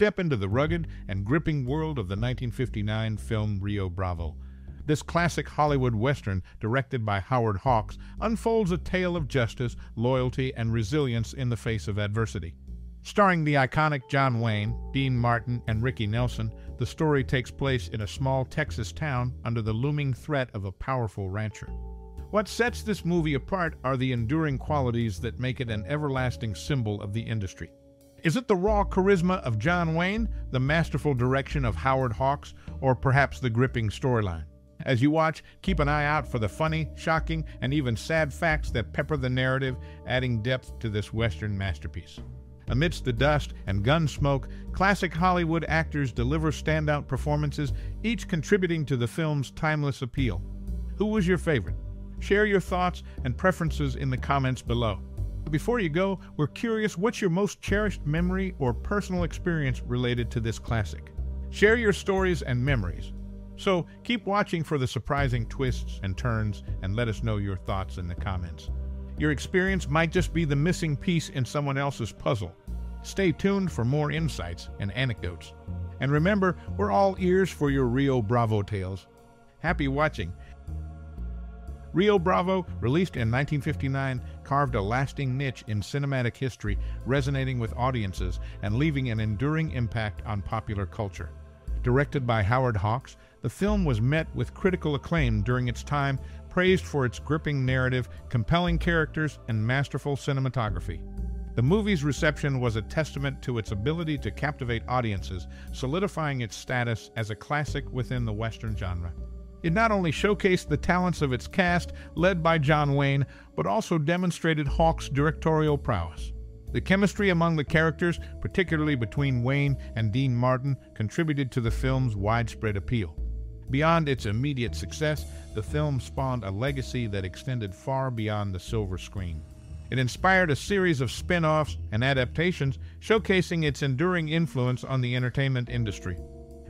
Step into the rugged and gripping world of the 1959 film Rio Bravo. This classic Hollywood Western, directed by Howard Hawks, unfolds a tale of justice, loyalty, and resilience in the face of adversity. Starring the iconic John Wayne, Dean Martin, and Ricky Nelson, the story takes place in a small Texas town under the looming threat of a powerful rancher. What sets this movie apart are the enduring qualities that make it an everlasting symbol of the industry. Is it the raw charisma of John Wayne, the masterful direction of Howard Hawks, or perhaps the gripping storyline? As you watch, keep an eye out for the funny, shocking, and even sad facts that pepper the narrative, adding depth to this Western masterpiece. Amidst the dust and gun smoke, classic Hollywood actors deliver standout performances, each contributing to the film's timeless appeal. Who was your favorite? Share your thoughts and preferences in the comments below. Before you go, we're curious what's your most cherished memory or personal experience related to this classic? Share your stories and memories. So keep watching for the surprising twists and turns and let us know your thoughts in the comments. Your experience might just be the missing piece in someone else's puzzle. Stay tuned for more insights and anecdotes. And remember, we're all ears for your Rio Bravo tales. Happy watching. Rio Bravo, released in 1959, carved a lasting niche in cinematic history, resonating with audiences and leaving an enduring impact on popular culture. Directed by Howard Hawks, the film was met with critical acclaim during its time, praised for its gripping narrative, compelling characters, and masterful cinematography. The movie's reception was a testament to its ability to captivate audiences, solidifying its status as a classic within the Western genre. It not only showcased the talents of its cast, led by John Wayne, but also demonstrated Hawks' directorial prowess. The chemistry among the characters, particularly between Wayne and Dean Martin, contributed to the film's widespread appeal. Beyond its immediate success, the film spawned a legacy that extended far beyond the silver screen. It inspired a series of spin offs and adaptations, showcasing its enduring influence on the entertainment industry.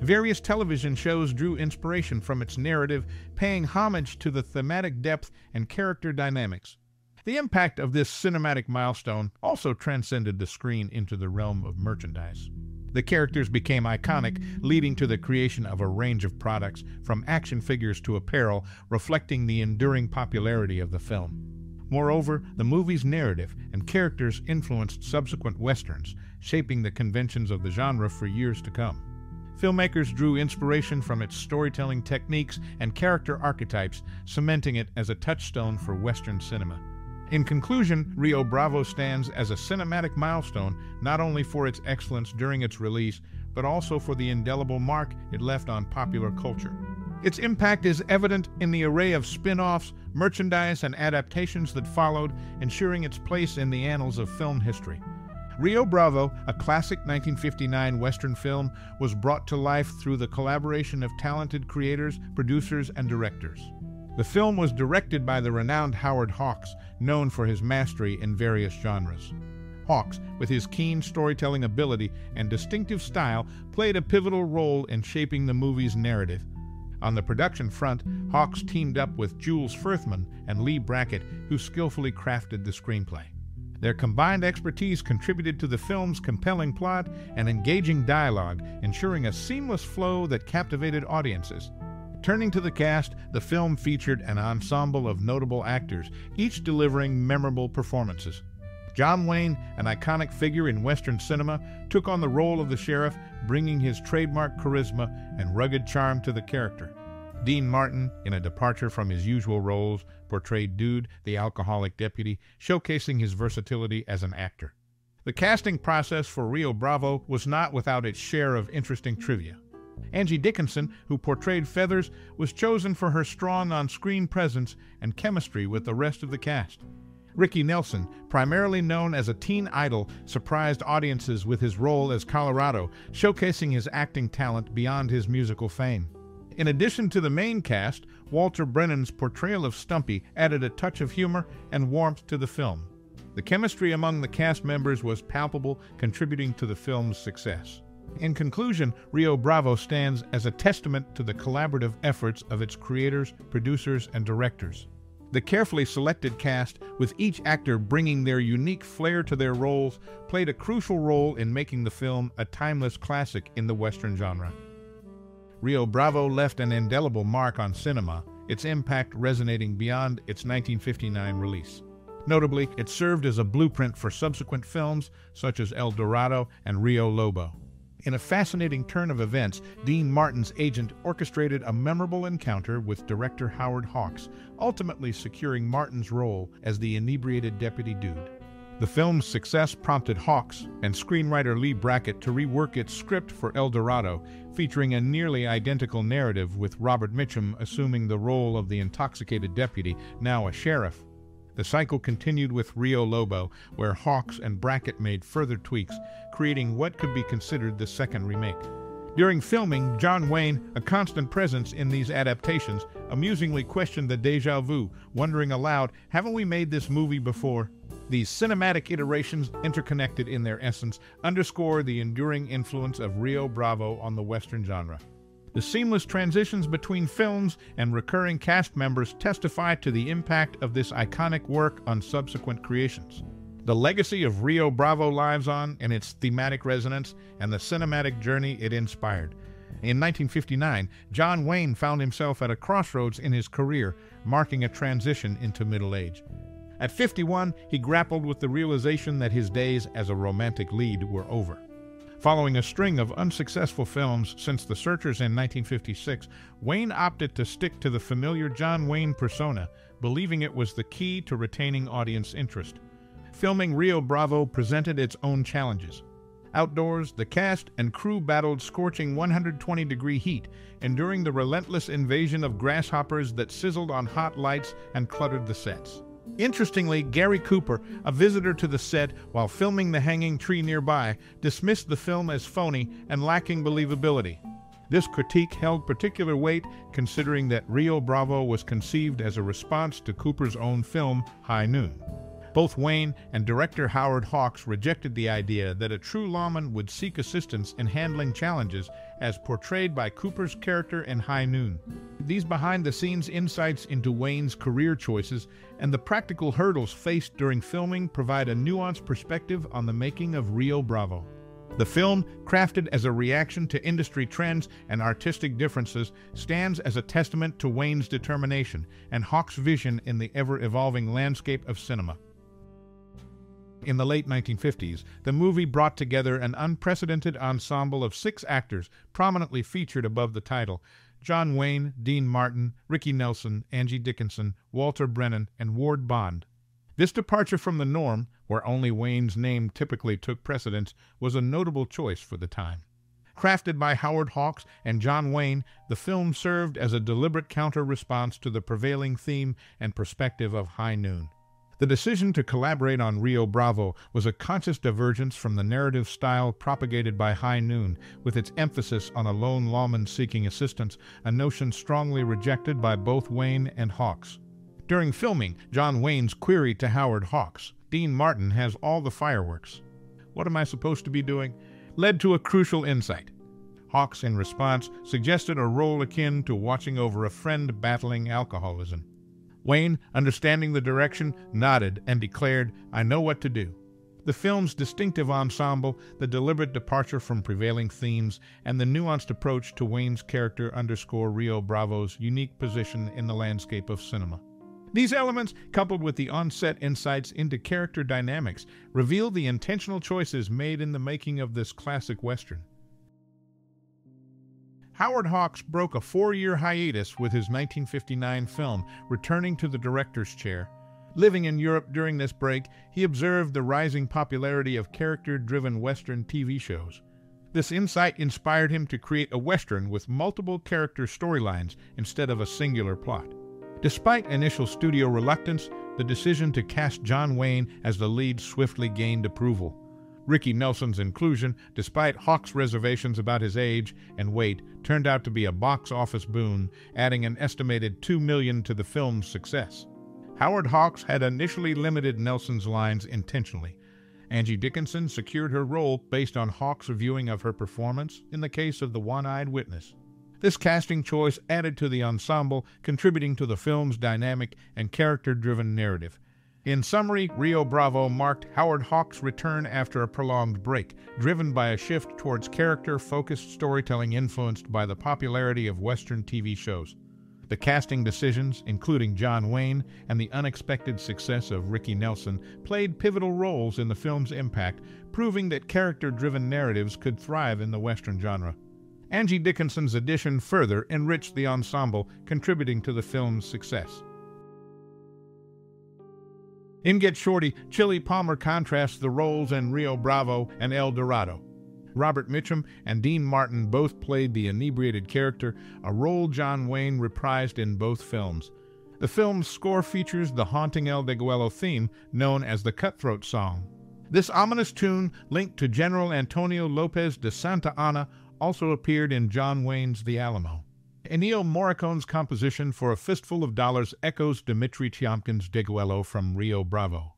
Various television shows drew inspiration from its narrative, paying homage to the thematic depth and character dynamics. The impact of this cinematic milestone also transcended the screen into the realm of merchandise. The characters became iconic, leading to the creation of a range of products, from action figures to apparel, reflecting the enduring popularity of the film. Moreover, the movie's narrative and characters influenced subsequent westerns, shaping the conventions of the genre for years to come. Filmmakers drew inspiration from its storytelling techniques and character archetypes, cementing it as a touchstone for Western cinema. In conclusion, Rio Bravo stands as a cinematic milestone not only for its excellence during its release, but also for the indelible mark it left on popular culture. Its impact is evident in the array of spin offs, merchandise, and adaptations that followed, ensuring its place in the annals of film history. Rio Bravo, a classic 1959 Western film, was brought to life through the collaboration of talented creators, producers, and directors. The film was directed by the renowned Howard Hawks, known for his mastery in various genres. Hawks, with his keen storytelling ability and distinctive style, played a pivotal role in shaping the movie's narrative. On the production front, Hawks teamed up with Jules Furthman and Leigh Brackett, who skillfully crafted the screenplay. Their combined expertise contributed to the film's compelling plot and engaging dialogue, ensuring a seamless flow that captivated audiences. Turning to the cast, the film featured an ensemble of notable actors, each delivering memorable performances. John Wayne, an iconic figure in Western cinema, took on the role of the sheriff, bringing his trademark charisma and rugged charm to the character. Dean Martin, in a departure from his usual roles, portrayed Dude, the alcoholic deputy, showcasing his versatility as an actor. The casting process for Rio Bravo was not without its share of interesting trivia. Angie Dickinson, who portrayed Feathers, was chosen for her strong on screen presence and chemistry with the rest of the cast. Ricky Nelson, primarily known as a teen idol, surprised audiences with his role as Colorado, showcasing his acting talent beyond his musical fame. In addition to the main cast, Walter Brennan's portrayal of Stumpy added a touch of humor and warmth to the film. The chemistry among the cast members was palpable, contributing to the film's success. In conclusion, Rio Bravo stands as a testament to the collaborative efforts of its creators, producers, and directors. The carefully selected cast, with each actor bringing their unique flair to their roles, played a crucial role in making the film a timeless classic in the Western genre. Rio Bravo left an indelible mark on cinema, its impact resonating beyond its 1959 release. Notably, it served as a blueprint for subsequent films such as El Dorado and Rio Lobo. In a fascinating turn of events, Dean Martin's agent orchestrated a memorable encounter with director Howard Hawks, ultimately securing Martin's role as the inebriated deputy dude. The film's success prompted Hawks and screenwriter Leigh Brackett to rework its script for El Dorado, featuring a nearly identical narrative with Robert Mitchum assuming the role of the intoxicated deputy, now a sheriff. The cycle continued with Rio Lobo, where Hawks and Brackett made further tweaks, creating what could be considered the second remake. During filming, John Wayne, a constant presence in these adaptations, amusingly questioned the deja vu, wondering aloud, haven't we made this movie before? These cinematic iterations, interconnected in their essence, underscore the enduring influence of Rio Bravo on the Western genre. The seamless transitions between films and recurring cast members testify to the impact of this iconic work on subsequent creations. The legacy of Rio Bravo lives on in its thematic resonance and the cinematic journey it inspired. In 1959, John Wayne found himself at a crossroads in his career, marking a transition into middle age. At 51, he grappled with the realization that his days as a romantic lead were over. Following a string of unsuccessful films since The Searchers in 1956, Wayne opted to stick to the familiar John Wayne persona, believing it was the key to retaining audience interest. Filming Rio Bravo presented its own challenges. Outdoors, the cast and crew battled scorching 120 degree heat, enduring the relentless invasion of grasshoppers that sizzled on hot lights and cluttered the sets. Interestingly, Gary Cooper, a visitor to the set while filming The Hanging Tree nearby, dismissed the film as phony and lacking believability. This critique held particular weight considering that Rio Bravo was conceived as a response to Cooper's own film, High Noon. Both Wayne and director Howard Hawks rejected the idea that a true lawman would seek assistance in handling challenges as portrayed by Cooper's character in High Noon. These behind the scenes insights into Wayne's career choices and the practical hurdles faced during filming provide a nuanced perspective on the making of Rio Bravo. The film, crafted as a reaction to industry trends and artistic differences, stands as a testament to Wayne's determination and Hawks' vision in the ever evolving landscape of cinema. In the late 1950s, the movie brought together an unprecedented ensemble of six actors prominently featured above the title John Wayne, Dean Martin, Ricky Nelson, Angie Dickinson, Walter Brennan, and Ward Bond. This departure from the norm, where only Wayne's name typically took precedence, was a notable choice for the time. Crafted by Howard Hawks and John Wayne, the film served as a deliberate counter response to the prevailing theme and perspective of High Noon. The decision to collaborate on Rio Bravo was a conscious divergence from the narrative style propagated by High Noon, with its emphasis on a lone lawman seeking assistance, a notion strongly rejected by both Wayne and Hawks. During filming, John Wayne's query to Howard Hawks, Dean Martin has all the fireworks. What am I supposed to be doing? led to a crucial insight. Hawks, in response, suggested a role akin to watching over a friend battling alcoholism. Wayne, understanding the direction, nodded and declared, I know what to do. The film's distinctive ensemble, the deliberate departure from prevailing themes, and the nuanced approach to Wayne's character underscore Rio Bravo's unique position in the landscape of cinema. These elements, coupled with the on-set insights into character dynamics, reveal the intentional choices made in the making of this classic Western. Howard Hawks broke a four-year hiatus with his 1959 film, returning to the director's chair. Living in Europe during this break, he observed the rising popularity of character-driven Western TV shows. This insight inspired him to create a Western with multiple character storylines instead of a singular plot. Despite initial studio reluctance, the decision to cast John Wayne as the lead swiftly gained approval. Ricky Nelson's inclusion, despite Hawks' reservations about his age and weight, turned out to be a box office boon, adding an estimated 2 million to the film's success. Howard Hawks had initially limited Nelson's lines intentionally. Angie Dickinson secured her role based on Hawks' viewing of her performance in the case of The One-Eyed Witness. This casting choice added to the ensemble, contributing to the film's dynamic and character-driven narrative. In summary, Rio Bravo marked Howard Hawks' return after a prolonged break, driven by a shift towards character-focused storytelling influenced by the popularity of Western TV shows. The casting decisions, including John Wayne and the unexpected success of Ricky Nelson, played pivotal roles in the film's impact, proving that character-driven narratives could thrive in the Western genre. Angie Dickinson's addition further enriched the ensemble, contributing to the film's success. In Get Shorty, Chili Palmer contrasts the roles in Rio Bravo and El Dorado. Robert Mitchum and Dean Martin both played the inebriated character, a role John Wayne reprised in both films. The film's score features the haunting El Degüello theme, known as the Cutthroat Song. This ominous tune, linked to General Antonio Lopez de Santa Anna, also appeared in John Wayne's The Alamo. Ennio Morricone's composition for A Fistful of Dollars echoes Dmitri Tiomkin's Degüello from Rio Bravo.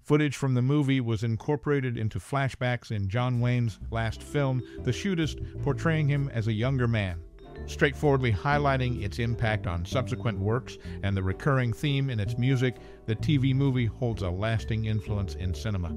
Footage from the movie was incorporated into flashbacks in John Wayne's last film, The Shootist, portraying him as a younger man. Straightforwardly highlighting its impact on subsequent works and the recurring theme in its music, the TV movie holds a lasting influence in cinema.